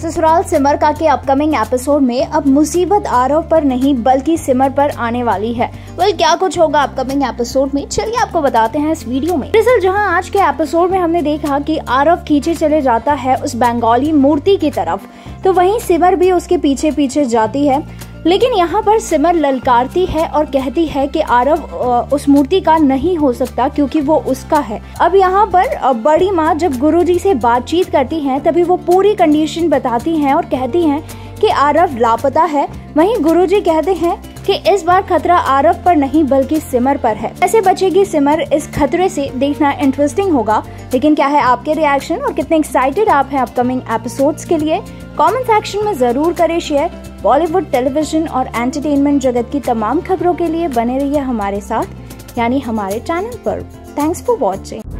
ससुराल सिमर का के upcoming episode में अब मुसीबत आरव पर नहीं, बल्कि सिमर पर आने वाली है। वेल क्या कुछ होगा अपकमिंग एपिसोड में? चलिए आपको बताते हैं इस वीडियो में। दरअसल, जहाँ आज के एपिसोड में हमने देखा कि आरव खींचे चले जाता है उस बंगाली मूर्ति की तरफ़। तो वहीं सिमर भी उसके पीछे पीछे जाती है। लेकिन यहाँ पर सिमर ललकारती है और कहती है कि आरव उस मूर्ति का नहीं हो सकता क्योंकि वो उसका है। अब यहाँ पर बड़ी माँ जब गुरुजी से बातचीत करती हैं, तभी वो पूरी कंडीशन बताती हैं और कहती हैं कि आरव लापता है। वहीं गुरुजी कहते हैं कि इस बार खतरा आरव पर नहीं, बल्कि सिमर पर है। ऐसे बचेगी सिमर इस खतरे से? देखना इंटरेस्टिंग होगा। लेकिन क्या है आपके रिएक्शन और कितने एक्साइटेड आप हैं अपकमिंग एपिसोड्स के लिए? कमेंट सेक्शन में ज़रूर करें शेयर बॉलीवुड टेलीविज़न और एंटरटेनमेंट जगत की तमाम खबरों के लिए बने रहिए हमारे साथ, यानी हमारे चैनल पर। Thanks for watching